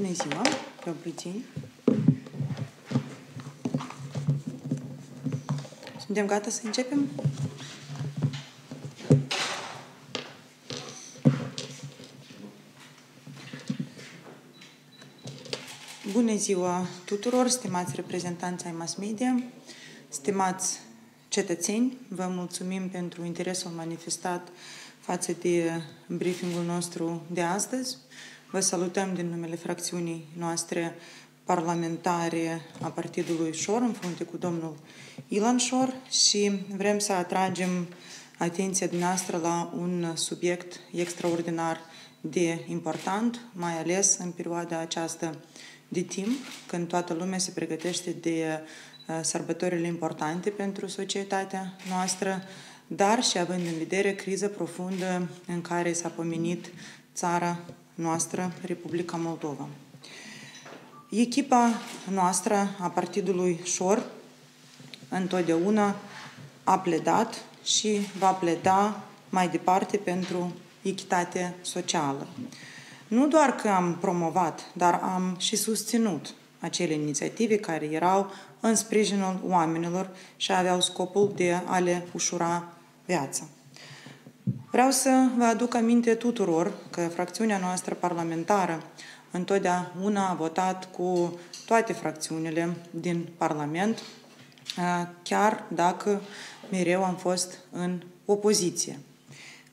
Bună ziua, добрый день. Suntem gata să începem? Bună ziua tuturor, stimați reprezentanți ai mass media, stimați cetățeni, vă mulțumim pentru interesul manifestat față de briefingul nostru de astăzi. Vă salutăm din numele fracțiunii noastre parlamentare a Partidului Șor, în frunte cu domnul Ilan Șor și vrem să atragem atenția dumneavoastră la un subiect extraordinar de important, mai ales în perioada aceasta de timp, când toată lumea se pregătește de uh, sărbătorile importante pentru societatea noastră, dar și având în vedere criza profundă în care s-a pomenit țara noastră, Republica Moldova. Echipa noastră a Partidului Șor întotdeauna a pledat și va pleda mai departe pentru echitate socială. Nu doar că am promovat, dar am și susținut acele inițiative care erau în sprijinul oamenilor și aveau scopul de a le ușura viața. Vreau să vă aduc aminte tuturor că fracțiunea noastră parlamentară întotdeauna a votat cu toate fracțiunile din Parlament, chiar dacă mereu am fost în opoziție.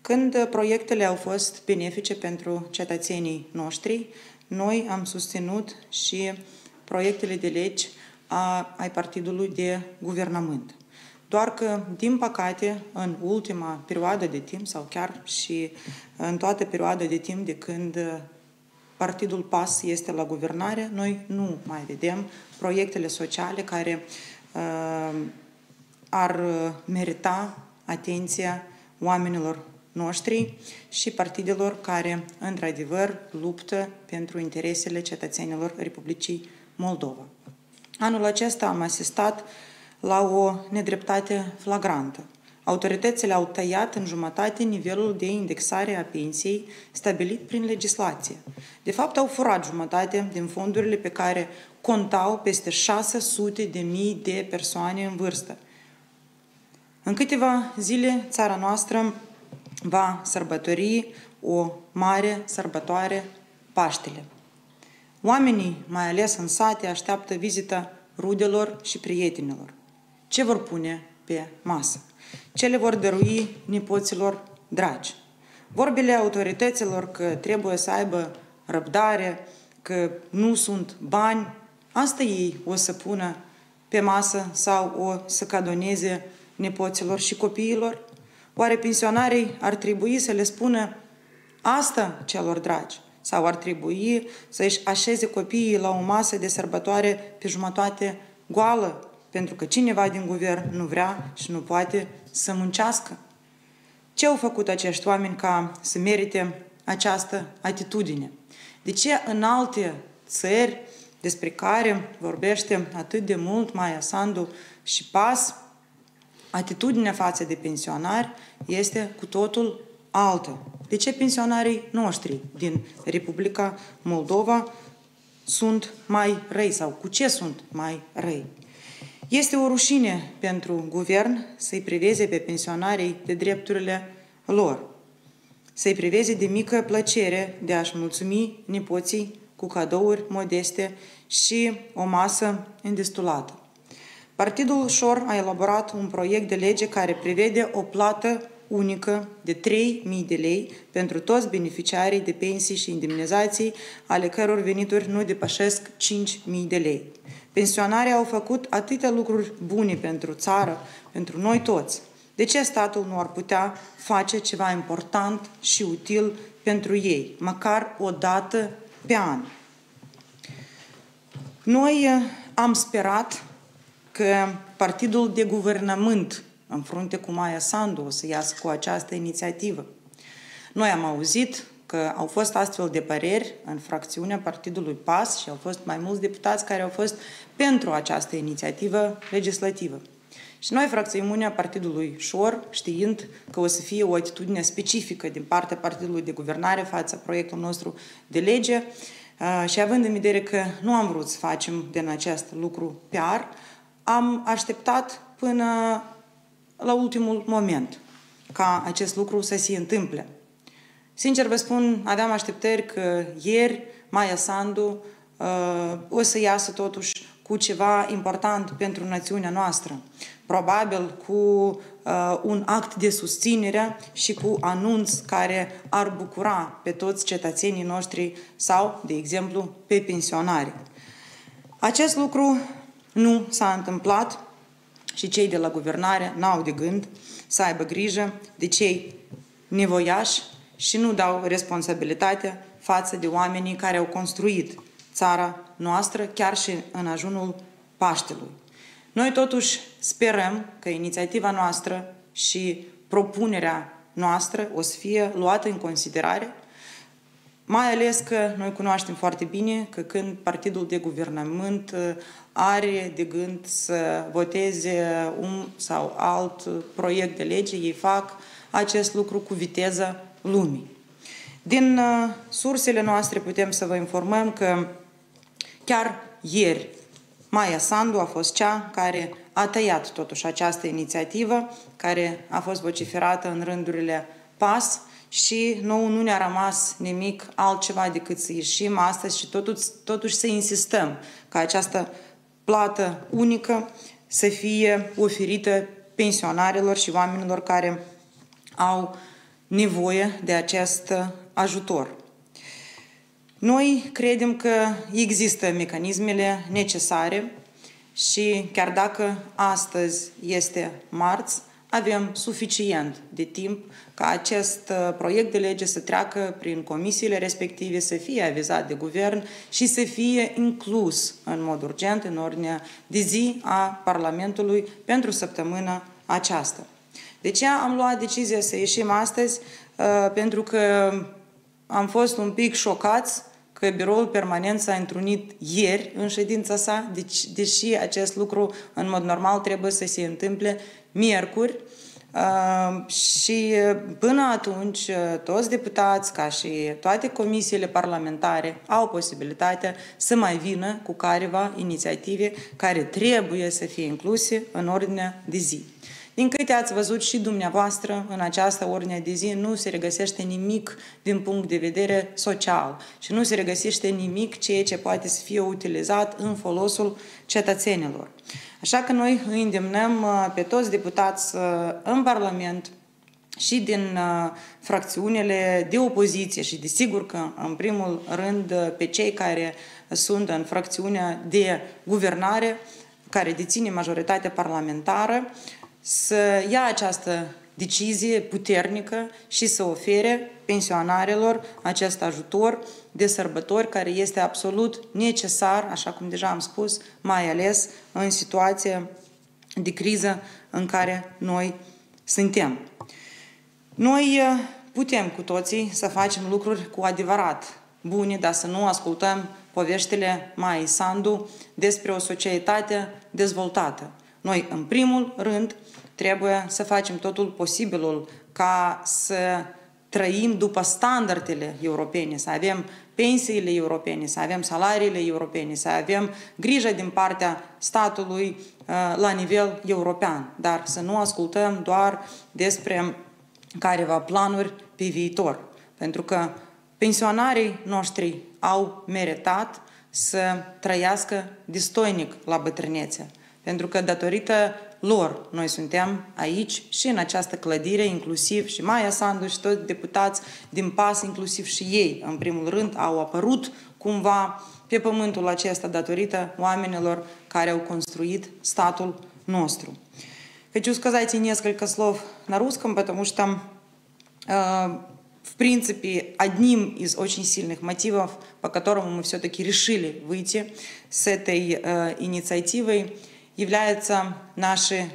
Când proiectele au fost benefice pentru cetățenii noștri, noi am susținut și proiectele de legi a, ai partidului de guvernământ. Doar că, din păcate, în ultima perioadă de timp, sau chiar și în toată perioada de timp de când Partidul PAS este la guvernare, noi nu mai vedem proiectele sociale care uh, ar merita atenția oamenilor noștri și partidelor care, într-adevăr, luptă pentru interesele cetățenilor Republicii Moldova. Anul acesta am asistat la o nedreptate flagrantă. Autoritățile au tăiat în jumătate nivelul de indexare a pensiei stabilit prin legislație. De fapt, au furat jumătate din fondurile pe care contau peste 600 de mii de persoane în vârstă. În câteva zile, țara noastră va sărbători o mare sărbătoare, Paștele. Oamenii, mai ales în sate, așteaptă vizita rudelor și prietenilor. Ce vor pune pe masă? Ce le vor dărui nepoților dragi? Vorbile autorităților că trebuie să aibă răbdare, că nu sunt bani, asta ei o să pună pe masă sau o să cadoneze nepoților și copiilor? Oare pensionarii ar trebui să le spună asta celor dragi? Sau ar trebui să-și așeze copiii la o masă de sărbătoare pe jumătate goală, pentru că cineva din guvern nu vrea și nu poate să muncească? Ce au făcut acești oameni ca să merite această atitudine? De ce în alte țări despre care vorbește atât de mult Maia Sandu și PAS, atitudinea față de pensionari este cu totul altă. De ce pensionarii noștri din Republica Moldova sunt mai răi sau cu ce sunt mai răi? Este o rușine pentru guvern să-i priveze pe pensionarii de drepturile lor, să-i priveze de mică plăcere de a-și mulțumi nepoții cu cadouri modeste și o masă îndestulată. Partidul Șor a elaborat un proiect de lege care prevede o plată unică de 3.000 de lei pentru toți beneficiarii de pensii și indemnizații ale căror venituri nu depășesc 5.000 de lei. Pensionarii au făcut atâtea lucruri bune pentru țară, pentru noi toți. De ce statul nu ar putea face ceva important și util pentru ei, măcar o dată pe an? Noi eh, am sperat că partidul de guvernământ în frunte cu Maia Sandu o să iasă cu această inițiativă. Noi am auzit că au fost astfel de păreri în fracțiunea Partidului PAS și au fost mai mulți deputați care au fost pentru această inițiativă legislativă. Și noi, fracțiunea Partidului Șor, știind că o să fie o atitudine specifică din partea Partidului de Guvernare față proiectul nostru de lege, Și având în vedere că nu am vrut să facem din acest lucru PR, am așteptat până la ultimul moment ca acest lucru să se întâmple. Sincer vă spun, aveam așteptări că ieri Maia Sandu uh, o să iasă totuși cu ceva important pentru națiunea noastră. Probabil cu uh, un act de susținere și cu anunț care ar bucura pe toți cetățenii noștri sau, de exemplu, pe pensionari. Acest lucru nu s-a întâmplat și cei de la guvernare n-au de gând să aibă grijă de cei nevoiași și nu dau responsabilitatea față de oamenii care au construit țara noastră, chiar și în ajunul Paștelui. Noi totuși sperăm că inițiativa noastră și propunerea noastră o să fie luată în considerare, mai ales că noi cunoaștem foarte bine că când partidul de guvernământ uh, are de gând să voteze un sau alt proiect de lege, ei fac acest lucru cu viteză lumii. Din uh, sursele noastre putem să vă informăm că chiar ieri Maia Sandu a fost cea care a tăiat totuși această inițiativă, care a fost vociferată în rândurile PAS și nouă nu ne-a rămas nimic altceva decât să ieșim astăzi și totuși, totuși să insistăm ca această plată unică să fie oferită pensionarilor și oamenilor care au nevoie de acest ajutor. Noi credem că există mecanismele necesare și chiar dacă astăzi este marți, avem suficient de timp ca acest uh, proiect de lege să treacă prin comisiile respective, să fie avizat de guvern și să fie inclus în mod urgent în ordinea de zi a Parlamentului pentru săptămâna aceasta. De ce am luat decizia să ieșim astăzi? Uh, pentru că am fost un pic șocați că biroul permanent s-a întrunit ieri în ședința sa, deci, deși acest lucru în mod normal trebuie să se întâmple miercuri. Uh, și până atunci toți deputați, ca și toate comisiile parlamentare, au posibilitatea să mai vină cu careva inițiative care trebuie să fie incluse în ordinea de zi. Din câte ați văzut și dumneavoastră, în această ordine de zi nu se regăsește nimic din punct de vedere social și nu se regăsește nimic ceea ce poate să fie utilizat în folosul cetățenilor. Așa că noi îi îndemnăm uh, pe toți deputați uh, în Parlament și din uh, fracțiunile de opoziție și desigur că în primul rând pe cei care sunt în fracțiunea de guvernare, care deține majoritatea parlamentară, să ia această decizie puternică și să ofere pensionarilor acest ajutor de sărbători care este absolut necesar, așa cum deja am spus, mai ales în situația de criză în care noi suntem. Noi uh, putem cu toții să facem lucruri cu adevărat bune, dar să nu ascultăm poveștile mai Sandu despre o societate dezvoltată. Noi, în primul rând, trebuie să facem totul posibilul ca să trăim după standardele europene, să avem pensiile europene, să avem salariile europene, să avem grijă din partea statului uh, la nivel european, dar să nu ascultăm doar despre careva planuri pe viitor. Pentru că pensionarii noștri au meritat să trăiască distoinic la bătrânețe. Pentru că datorită lor noi suntem aici și în această clădire, inclusiv și Maia Sandu și toți deputați din PAS, inclusiv și ei, în primul rând, au apărut cumva pe pământul acesta datorită oamenilor care au construit статул nostru. Хочу сказать несколько слов на русском, потому что, э, в принципе, одним из очень сильных мотивов, по которому мы все-таки решили выйти с этой э, инициативой, являются наши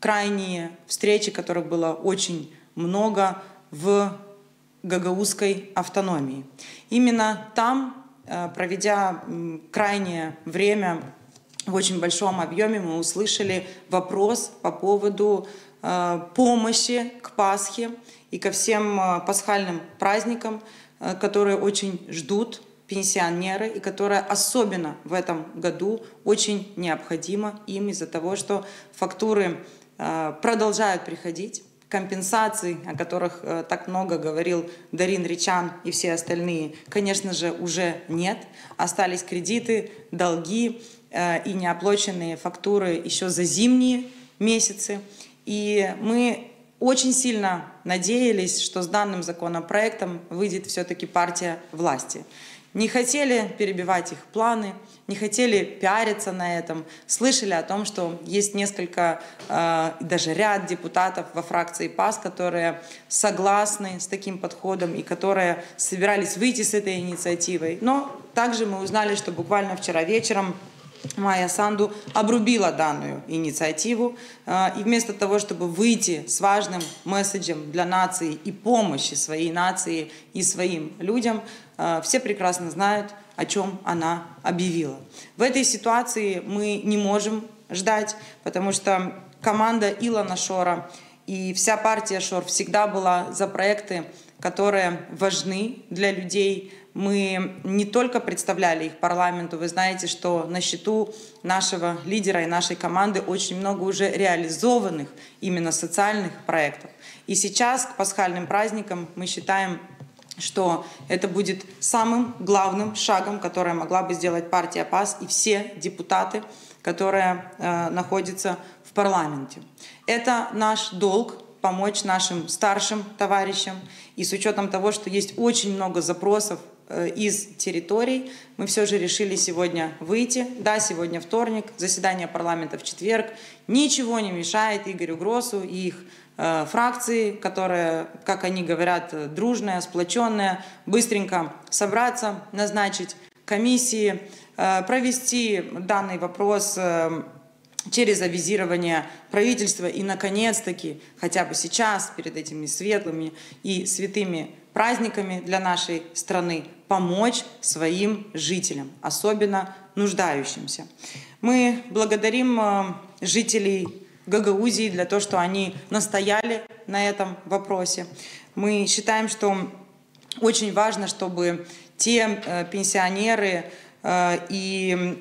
крайние встречи, которых было очень много в гагаузской автономии. Именно там, э, проведя крайнее время в очень большом объеме, мы услышали вопрос по поводу э, помощи к Пасхе и ко всем э, пасхальным праздникам, которые очень ждут пенсионеры и которая особенно в этом году очень необходима им из-за того, что фактуры э, продолжают приходить, компенсаций, о которых э, так много говорил Дарин Ричан и все остальные, конечно же, уже нет. Остались кредиты, долги э, и неоплаченные фактуры еще за зимние месяцы. И мы очень сильно надеялись, что с данным законопроектом выйдет все-таки партия власти. Не хотели перебивать их планы, не хотели пиариться на этом, слышали о том, что есть несколько, э, даже ряд депутатов во фракции ПАС, которые согласны с таким подходом и которые собирались выйти с этой инициативой. Но также мы узнали, что буквально вчера вечером Майя Санду обрубила данную инициативу. Э, и вместо того, чтобы выйти с важным месседжем для нации и помощи своей нации и своим людям, все прекрасно знают, о чем она объявила. В этой ситуации мы не можем ждать, потому что команда Илона Шора и вся партия Шор всегда была за проекты, которые важны для людей, мы не только представляли их парламенту, вы знаете, что на счету нашего лидера и нашей команды очень много уже реализованных именно социальных проектов. И сейчас к пасхальным праздникам мы считаем, что это будет самым главным шагом, который могла бы сделать партия ПАС и все депутаты, которые э, находятся в парламенте. Это наш долг помочь нашим старшим товарищам. И с учетом того, что есть очень много запросов из территорий. Мы все же решили сегодня выйти. Да, сегодня вторник, заседание парламента в четверг. Ничего не мешает Игорю Гросу и их э, фракции, которая, как они говорят, дружная, сплоченная, быстренько собраться, назначить комиссии, э, провести данный вопрос э, через авизирование правительства и, наконец-таки, хотя бы сейчас, перед этими светлыми и святыми праздниками для нашей страны, помочь своим жителям, особенно нуждающимся. Мы благодарим э, жителей Гагаузии для того, что они настояли на этом вопросе. Мы считаем, что очень важно, чтобы те э, пенсионеры э, и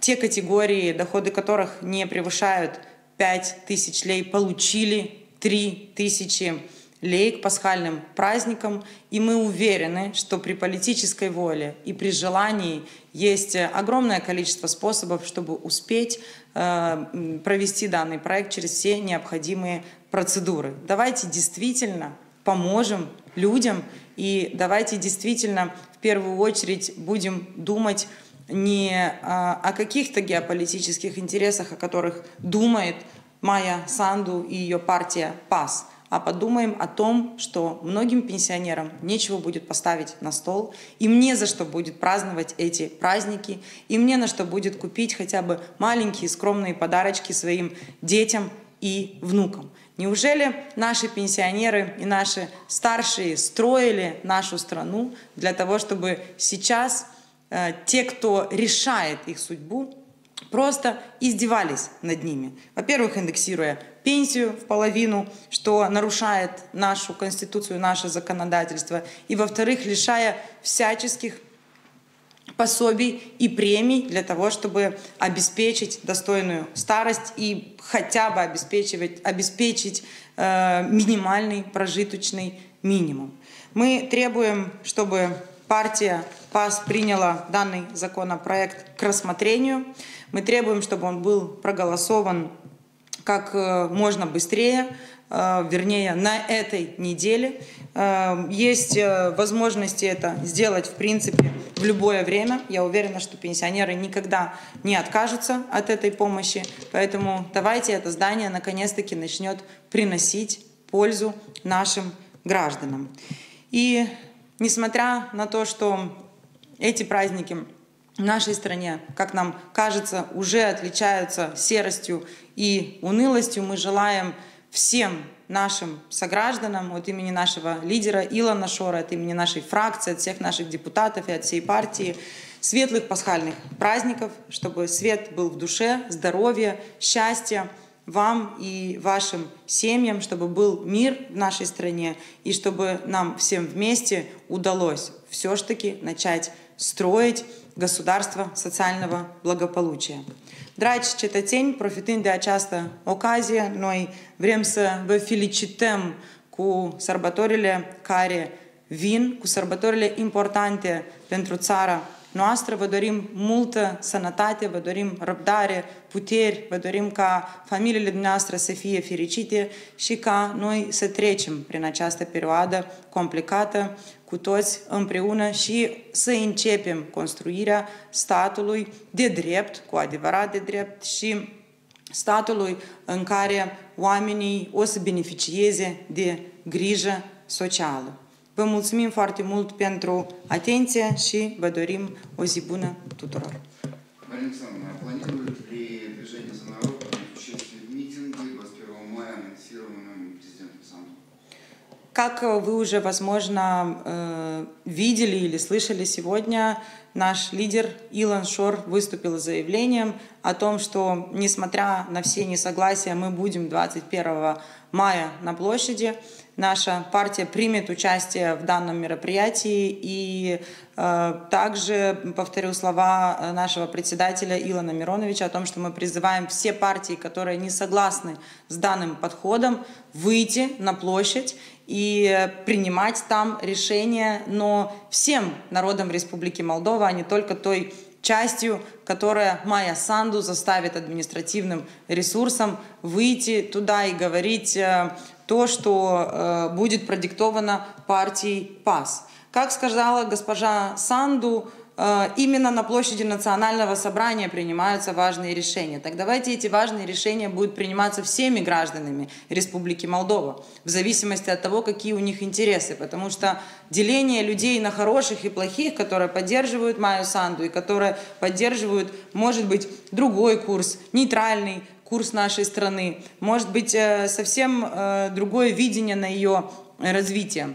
те категории, доходы которых не превышают 5 тысяч лей, получили 3 тысячи лей к пасхальным праздникам. И мы уверены, что при политической воле и при желании есть огромное количество способов, чтобы успеть э, провести данный проект через все необходимые процедуры. Давайте действительно поможем людям и давайте действительно в первую очередь будем думать не а, о каких-то геополитических интересах, о которых думает Майя Санду и ее партия ПАС, а подумаем о том, что многим пенсионерам нечего будет поставить на стол, им не за что будет праздновать эти праздники, им не на что будет купить хотя бы маленькие скромные подарочки своим детям и внукам. Неужели наши пенсионеры и наши старшие строили нашу страну для того, чтобы сейчас э, те, кто решает их судьбу, просто издевались над ними. Во-первых, индексируя пенсию в половину, что нарушает нашу конституцию, наше законодательство. И, во-вторых, лишая всяческих пособий и премий для того, чтобы обеспечить достойную старость и хотя бы обеспечивать, обеспечить э, минимальный прожиточный минимум. Мы требуем, чтобы партия ПАС приняла данный законопроект к рассмотрению. Мы требуем, чтобы он был проголосован как э, можно быстрее, э, вернее, на этой неделе. Э, есть возможности это сделать, в принципе, в любое время. Я уверена, что пенсионеры никогда не откажутся от этой помощи. Поэтому давайте это здание наконец-таки начнет приносить пользу нашим гражданам. И несмотря на то, что эти праздники в нашей стране, как нам кажется, уже отличаются серостью и унылостью. Мы желаем всем нашим согражданам от имени нашего лидера Илона Шора, от имени нашей фракции, от всех наших депутатов и от всей партии светлых пасхальных праздников, чтобы свет был в душе, здоровье, счастье вам и вашим семьям, чтобы был мир в нашей стране и чтобы нам всем вместе удалось все-таки начать stроить găsudarstva socialnăvă blăgăpălucie. Dragi cetățeni, profitând de această ocazie, noi vrem să vă felicităm cu sărbătorile care vin, cu sărbătorile importante pentru țara noastră. Vă dorim multă sănătate, vă dorim răbdare, puteri, vă dorim ca familiile dumneavoastră să fie fericite și ca noi să trecem prin această perioadă complicată cu toți împreună și să începem construirea statului de drept, cu adevărat de drept și statului în care oamenii o să beneficieze de grijă socială. Vă mulțumim foarte mult pentru atenție și vă dorim o zi bună tuturor! Александровна, планирует ли движение за народ участие в митинге 21 мая, анонсированном президентом Санду? Как вы уже, возможно, видели или слышали сегодня, наш лидер Илон Шор выступил с заявлением о том, что, несмотря на все несогласия, мы будем 21 мая на площади наша партия примет участие в данном мероприятии. И э, также повторю слова нашего председателя Илона Мироновича о том, что мы призываем все партии, которые не согласны с данным подходом, выйти на площадь и принимать там решения, но всем народам Республики Молдова, а не только той частью, которая Майя Санду заставит административным ресурсом выйти туда и говорить то, что э, будет продиктовано партией ПАС. Как сказала госпожа Санду, э, именно на площади национального собрания принимаются важные решения. Так давайте эти важные решения будут приниматься всеми гражданами Республики Молдова, в зависимости от того, какие у них интересы. Потому что деление людей на хороших и плохих, которые поддерживают Майю Санду и которые поддерживают, может быть, другой курс, нейтральный, курс нашей страны, может быть совсем другое видение на ее развитие.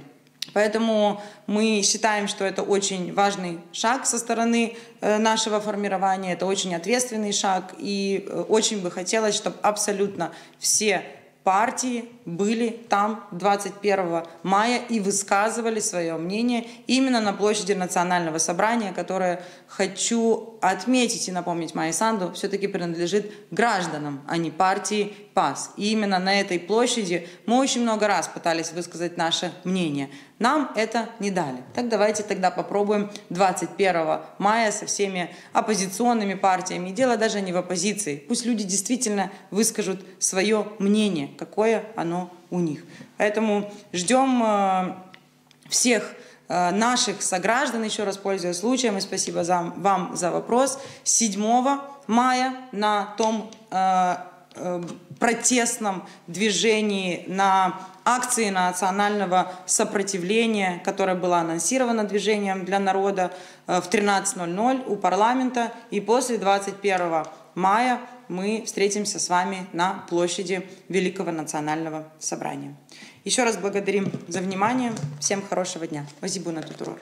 Поэтому мы считаем, что это очень важный шаг со стороны нашего формирования, это очень ответственный шаг, и очень бы хотелось, чтобы абсолютно все партии были там 21 мая и высказывали свое мнение именно на площади Национального собрания, которое, хочу отметить и напомнить Майе Санду, все-таки принадлежит гражданам, а не партии ПАС. И именно на этой площади мы очень много раз пытались высказать наше мнение. Нам это не дали. Так давайте тогда попробуем 21 мая со всеми оппозиционными партиями. Дело даже не в оппозиции. Пусть люди действительно выскажут свое мнение, какое оно у них. Поэтому ждем всех наших сограждан, еще раз пользуясь случаем, и спасибо за, вам за вопрос, 7 мая на том протестном движении, на акции национального сопротивления, которая была анонсирована движением для народа в 13.00 у парламента. И после 21 мая мы встретимся с вами на площади Великого национального собрания. Еще раз благодарим за внимание. Всем хорошего дня. Вазибуна Тутурор.